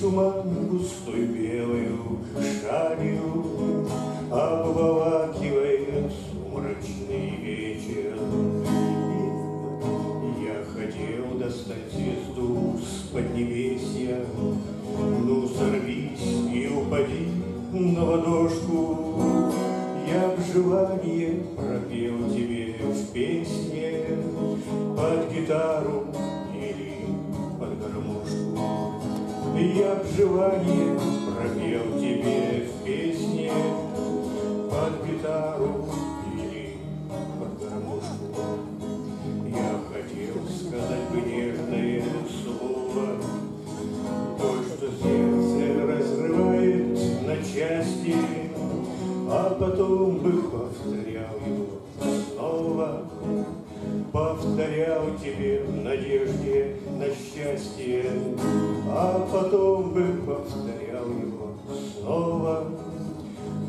Туман густой белою шалью Обволакивает сумрачный вечер. Я хотел достать звезду с поднебесья, Ну, сорвись и упади на ладошку, Я в желании пропел тебе в песне Под гитару Желании пропел тебе в песне Под гитару или под гармошку. Я хотел сказать бы нежное слово, То, что сердце разрывает на части, А потом бы повторял его снова, Повторял тебе в надежде на счастье, повторял его снова,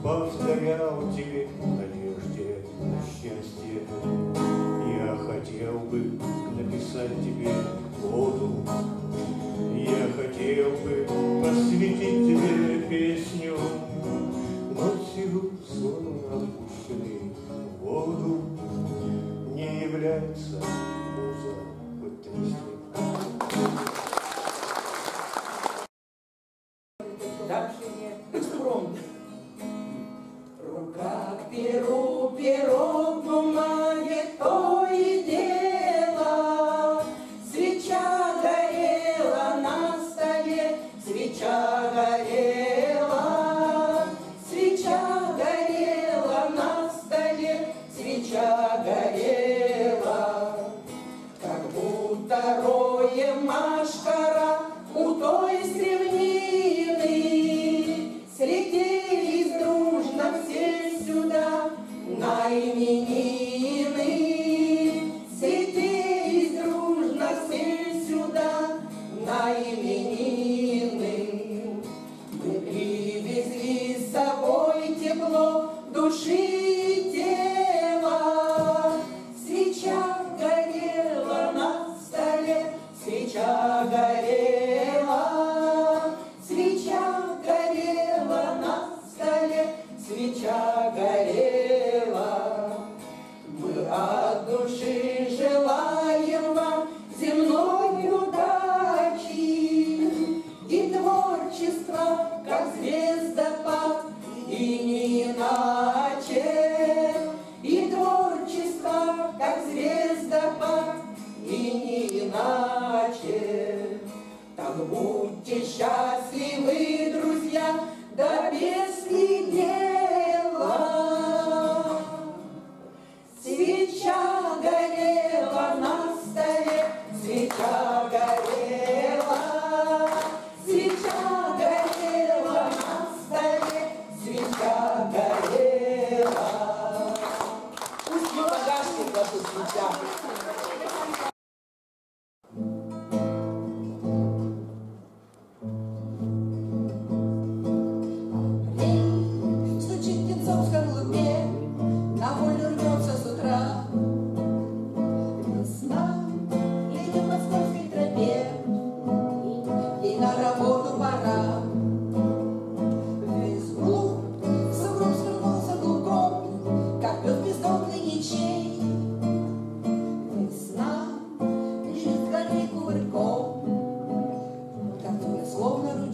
Повторял тебе надежде на счастье. Я хотел бы написать тебе воду, Я хотел бы посвятить тебе песню, Но силу словно опущенный в воду Не является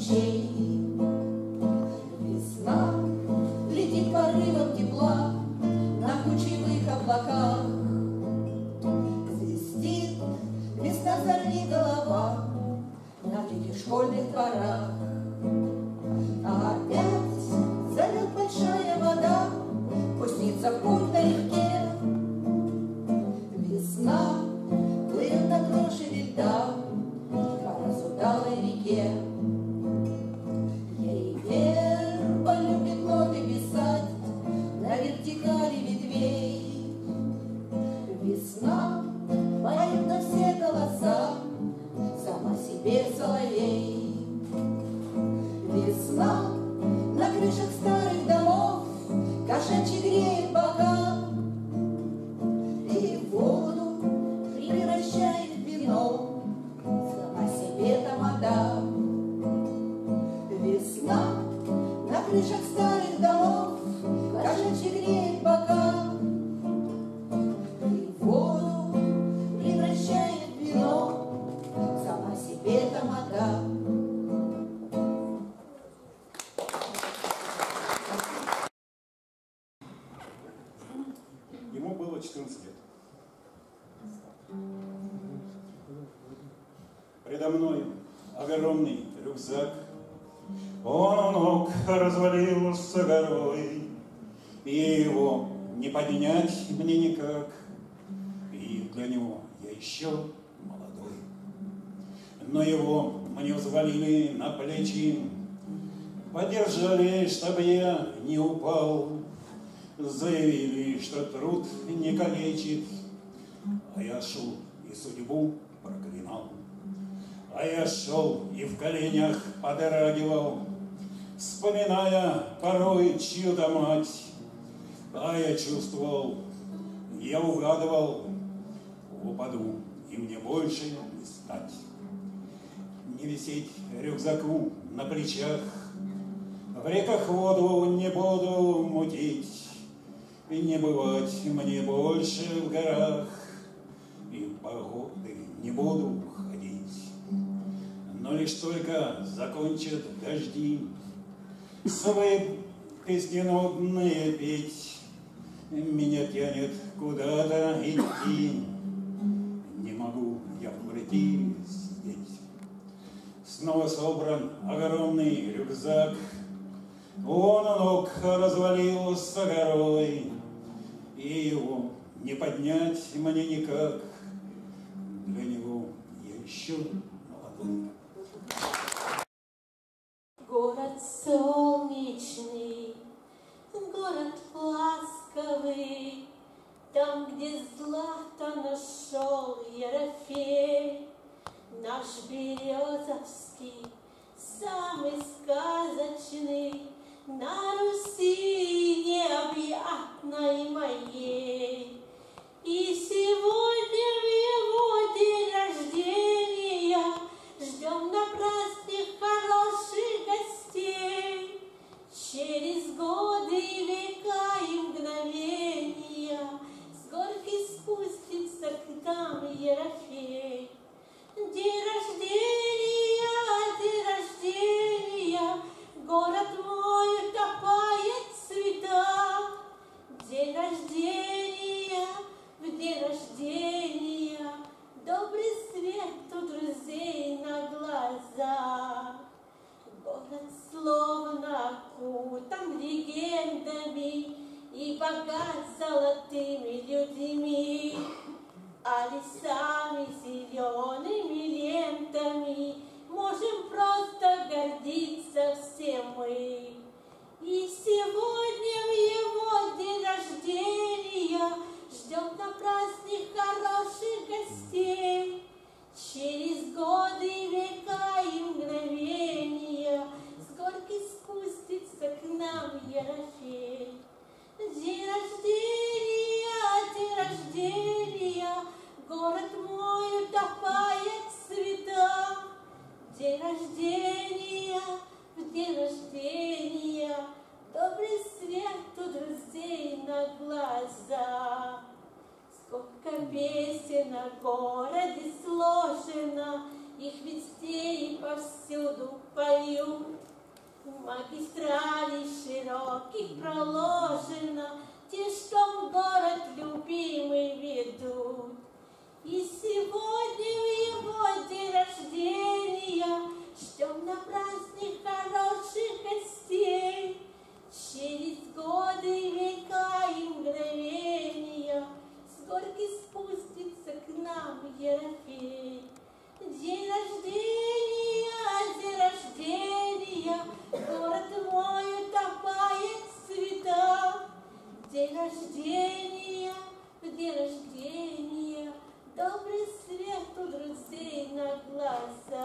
Весна летит порывом тепла на кучевых облаках. Свистит весна сорви голова на диких школьных дворах. А опять зовет большая вода, пустится в пел соловей. Весна на крышах старых домов, кошачий греет бока, и воду превращает в вино, сама себе тамада. Весна на крышах огромный рюкзак. Он у ног развалился горой, И его не поднять мне никак. И для него я еще молодой. Но его мне взвалили на плечи, Поддержали, чтобы я не упал, Заявили, что труд не калечит, А я шел и судьбу проклинал. А я шел и в коленях подрагивал, Вспоминая порой чью-то мать. А я чувствовал, я угадывал, Упаду, и мне больше не стать. Не висеть рюкзаку на плечах, В реках воду не буду мутить, И не бывать мне больше в горах, И в походы не буду. Но лишь только закончат дожди, Свои песни нудные петь, Меня тянет куда-то идти. Не могу я квартире сидеть. Снова собран огромный рюкзак, Он у ног развалился горой, И его не поднять мне никак. Для него я еще молодой. Городе сложено, Их везде и повсюду поют. Магистрали широких проложено, Те, что в город любимый ведут. И сегодня в его день рождения рождения, в день рождения, добрый свет у друзей на глаза.